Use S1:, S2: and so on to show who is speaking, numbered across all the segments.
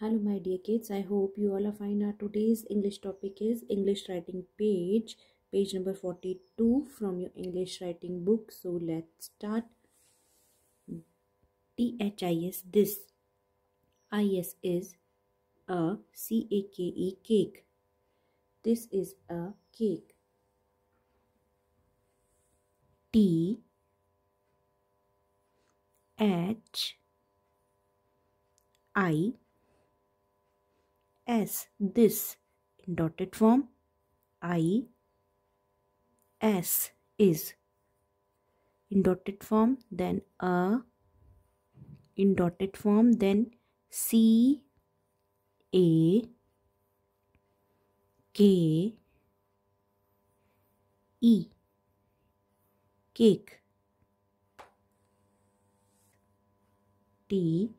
S1: Hello, my dear kids. I hope you all are fine. Our today's English topic is English writing page, page number 42 from your English writing book. So let's start. T H I S this. I S is a C A K E cake. This is a cake. T H I S this in dotted form. I S is in dotted form then a. In dotted form then C. A. K. E. Cake. T.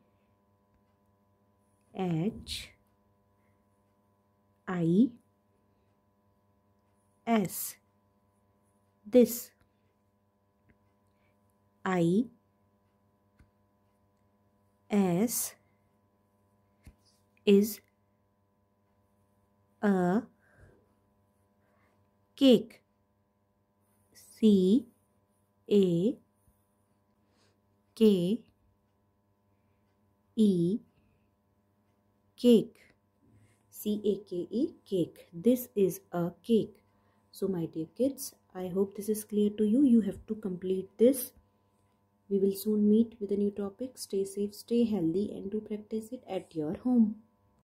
S1: H I S. This. I S is a cake. C A K E cake C A K E cake. This is a cake. So my dear kids, I hope this is clear to you. You have to complete this. We will soon meet with a new topic. Stay safe, stay healthy and do practice it at your home.